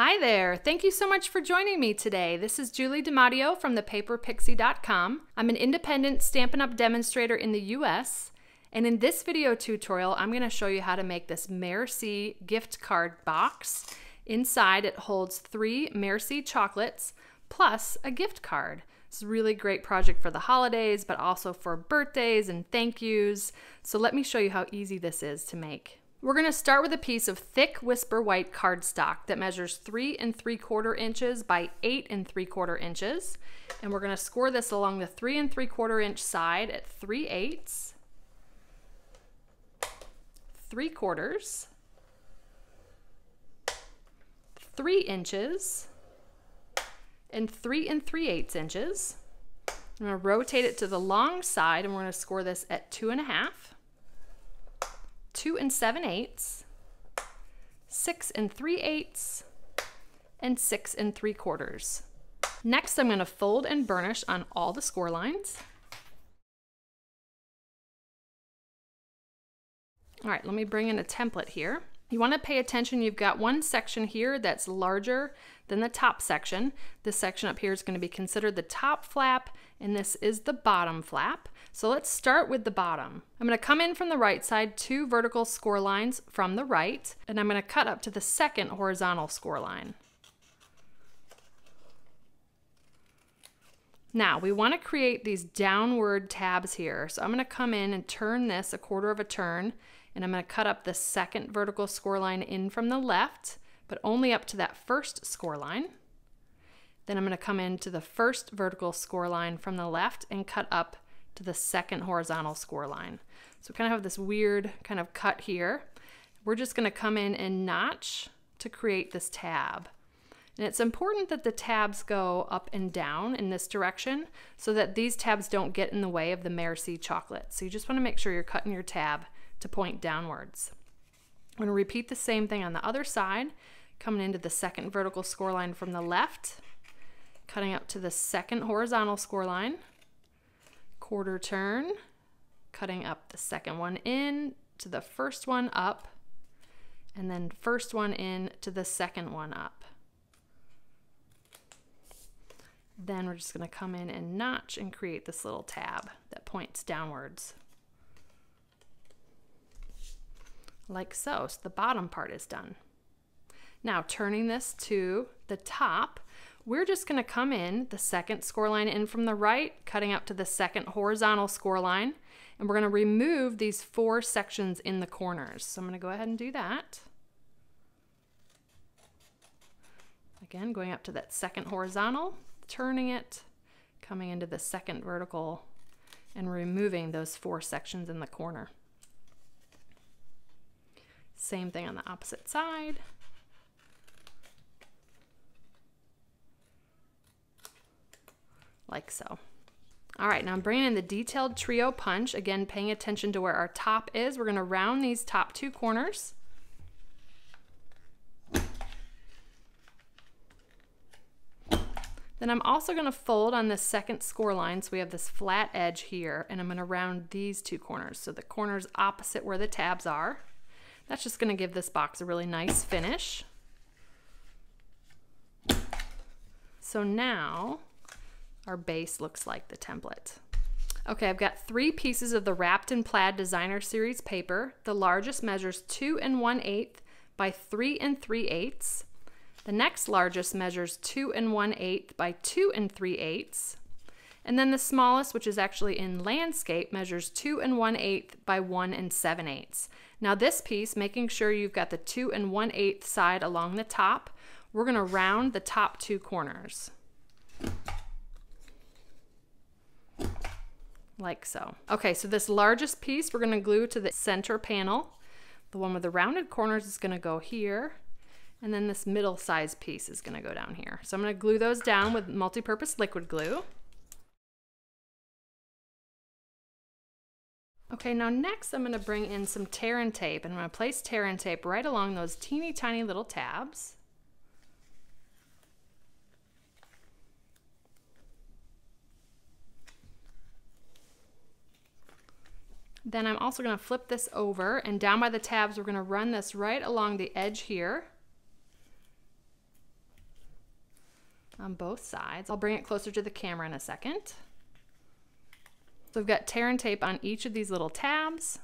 Hi there. Thank you so much for joining me today. This is Julie DiMatteo from thepaperpixie.com. I'm an independent Stampin' Up! demonstrator in the US, and in this video tutorial, I'm going to show you how to make this Merci gift card box. Inside, it holds three Merci chocolates plus a gift card. It's a really great project for the holidays, but also for birthdays and thank yous. So let me show you how easy this is to make. We're going to start with a piece of thick Whisper White cardstock that measures 3 and 3 quarter inches by 8 and 3 quarter inches. And we're going to score this along the 3 and 3 quarter inch side at 3 eighths, 3 quarters, 3 inches, and 3 and 3 eighths inches. I'm going to rotate it to the long side and we're going to score this at 2.5 two and seven eighths, six and three eighths, and six and three quarters. Next, I'm going to fold and burnish on all the score lines. All right, let me bring in a template here. You want to pay attention, you've got one section here that's larger than the top section. This section up here is going to be considered the top flap, and this is the bottom flap. So let's start with the bottom. I'm going to come in from the right side, two vertical score lines from the right, and I'm going to cut up to the second horizontal score line. Now we want to create these downward tabs here. So I'm going to come in and turn this a quarter of a turn and I'm going to cut up the second vertical score line in from the left, but only up to that first score line. Then I'm going to come into the first vertical score line from the left and cut up to the second horizontal score line. So we kind of have this weird kind of cut here. We're just going to come in and notch to create this tab. And it's important that the tabs go up and down in this direction so that these tabs don't get in the way of the Merci chocolate. So you just want to make sure you're cutting your tab to point downwards. I'm going to repeat the same thing on the other side, coming into the second vertical score line from the left, cutting up to the second horizontal score line, quarter turn, cutting up the second one in to the first one up, and then first one in to the second one up. Then we're just going to come in and notch and create this little tab that points downwards. Like so. So the bottom part is done. Now turning this to the top, we're just going to come in the second score line in from the right, cutting up to the second horizontal score line, and we're going to remove these four sections in the corners. So I'm going to go ahead and do that. Again, going up to that second horizontal, turning it, coming into the second vertical, and removing those four sections in the corner. Same thing on the opposite side. Like so. All right, now I'm bringing in the detailed trio punch. Again, paying attention to where our top is. We're gonna round these top two corners. Then I'm also gonna fold on the second score line. So we have this flat edge here and I'm gonna round these two corners. So the corners opposite where the tabs are. That's just going to give this box a really nice finish. So now our base looks like the template. Okay, I've got three pieces of the Wrapped in Plaid Designer Series paper. The largest measures 2 and 1 8 by 3 and 3 eighths. The next largest measures 2 and 1 8 by 2 and 3 eighths. And then the smallest, which is actually in landscape, measures 2 and 1 8 by 1 and 7 eighths. Now this piece, making sure you've got the 2 and 1 8 side along the top, we're going to round the top two corners. Like so. Okay, so this largest piece we're going to glue to the center panel. The one with the rounded corners is going to go here. And then this middle size piece is going to go down here. So I'm to glue those down with multi-purpose liquid glue. Okay, now next I'm gonna bring in some tear and tape and I'm gonna place tear and tape right along those teeny tiny little tabs. Then I'm also gonna flip this over and down by the tabs, we're gonna run this right along the edge here. on both sides. I'll bring it closer to the camera in a second. So I've got tear and tape on each of these little tabs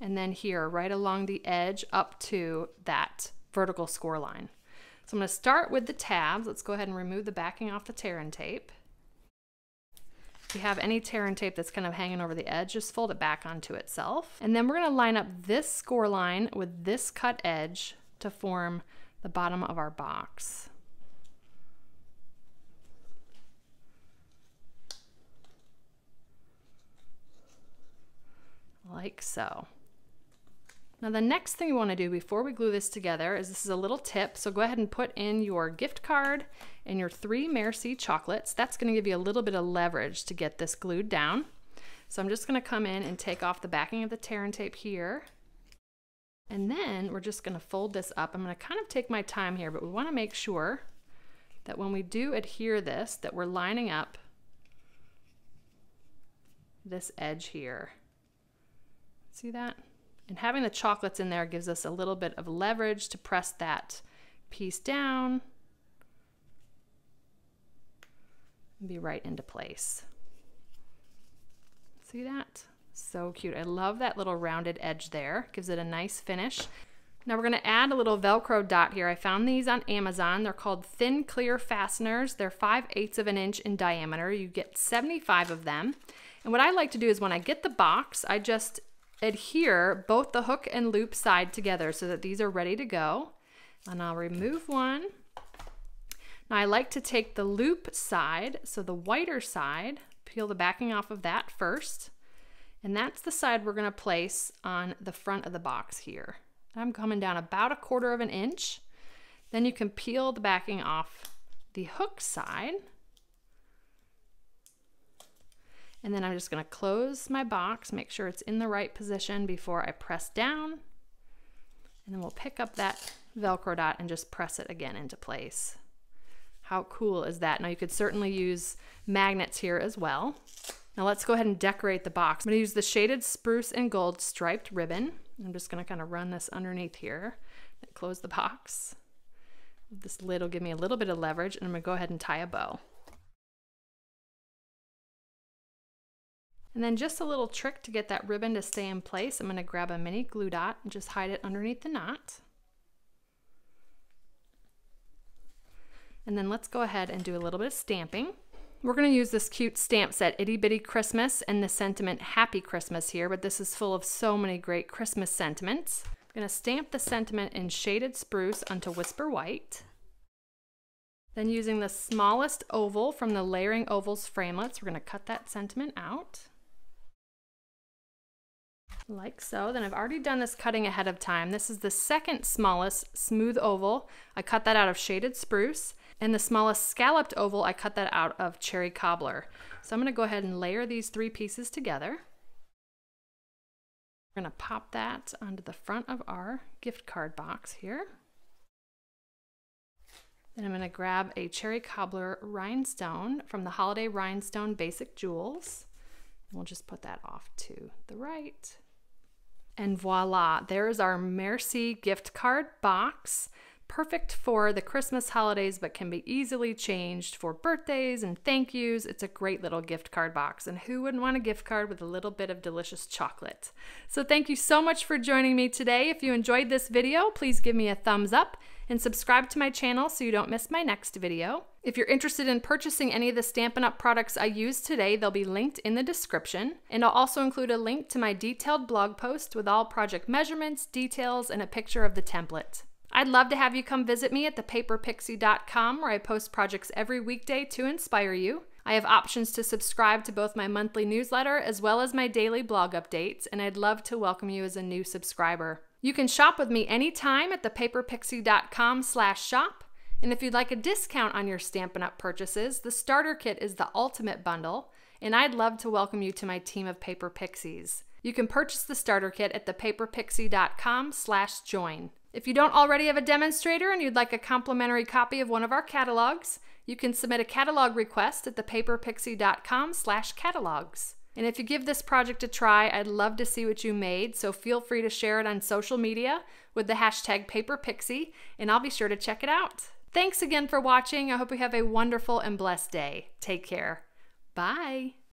and then here right along the edge up to that vertical score line. So I'm going to start with the tabs. Let's go ahead and remove the backing off the tear and tape. If you have any tear and tape that's kind of hanging over the edge, just fold it back onto itself. And then we're going to line up this score line with this cut edge to form the bottom of our box. Like so. Now the next thing you want to do before we glue this together is this is a little tip. So go ahead and put in your gift card and your three Merci chocolates. That's going to give you a little bit of leverage to get this glued down. So I'm just going to come in and take off the backing of the tear and tape here. And then we're just going to fold this up. I'm going to kind of take my time here, but we want to make sure that when we do adhere this, that we're lining up this edge here. See that? And having the chocolates in there gives us a little bit of leverage to press that piece down and be right into place. See that? So cute. I love that little rounded edge there. Gives it a nice finish. Now we're going to add a little Velcro dot here. I found these on Amazon. They're called thin clear fasteners. They're 5 eighths of an inch in diameter. You get 75 of them. And what I like to do is when I get the box, I just adhere both the hook and loop side together so that these are ready to go. And I'll remove one. Now I like to take the loop side, so the whiter side, peel the backing off of that first. And that's the side we're gonna place on the front of the box here. I'm coming down about a quarter of an inch. Then you can peel the backing off the hook side and then I'm just gonna close my box, make sure it's in the right position before I press down. And then we'll pick up that Velcro dot and just press it again into place. How cool is that? Now you could certainly use magnets here as well. Now let's go ahead and decorate the box. I'm gonna use the shaded spruce and gold striped ribbon. I'm just gonna kind of run this underneath here and close the box. This lid will give me a little bit of leverage and I'm gonna go ahead and tie a bow. And then just a little trick to get that ribbon to stay in place. I'm gonna grab a mini glue dot and just hide it underneath the knot. And then let's go ahead and do a little bit of stamping. We're gonna use this cute stamp set, Itty Bitty Christmas, and the sentiment Happy Christmas here, but this is full of so many great Christmas sentiments. I'm gonna stamp the sentiment in shaded spruce onto Whisper White. Then using the smallest oval from the Layering Ovals framelits, we're gonna cut that sentiment out like so. Then I've already done this cutting ahead of time. This is the second smallest smooth oval. I cut that out of shaded spruce. And the smallest scalloped oval, I cut that out of cherry cobbler. So I'm gonna go ahead and layer these three pieces together. We're gonna pop that onto the front of our gift card box here. Then I'm gonna grab a cherry cobbler rhinestone from the Holiday Rhinestone Basic Jewels. We'll just put that off to the right. And voila, there's our Merci gift card box. Perfect for the Christmas holidays, but can be easily changed for birthdays and thank yous. It's a great little gift card box. And who wouldn't want a gift card with a little bit of delicious chocolate? So thank you so much for joining me today. If you enjoyed this video, please give me a thumbs up and subscribe to my channel so you don't miss my next video. If you're interested in purchasing any of the Stampin' Up! products I used today, they'll be linked in the description. And I'll also include a link to my detailed blog post with all project measurements, details, and a picture of the template. I'd love to have you come visit me at thepaperpixie.com where I post projects every weekday to inspire you. I have options to subscribe to both my monthly newsletter as well as my daily blog updates, and I'd love to welcome you as a new subscriber. You can shop with me anytime at thepaperpixie.com slash shop. And if you'd like a discount on your Stampin' Up! purchases, the starter kit is the ultimate bundle, and I'd love to welcome you to my team of Paper Pixies. You can purchase the starter kit at thepaperpixie.com slash join. If you don't already have a demonstrator and you'd like a complimentary copy of one of our catalogs, you can submit a catalog request at thepaperpixie.com slash catalogs. And if you give this project a try, I'd love to see what you made, so feel free to share it on social media with the hashtag PaperPixie, and I'll be sure to check it out. Thanks again for watching. I hope you have a wonderful and blessed day. Take care. Bye.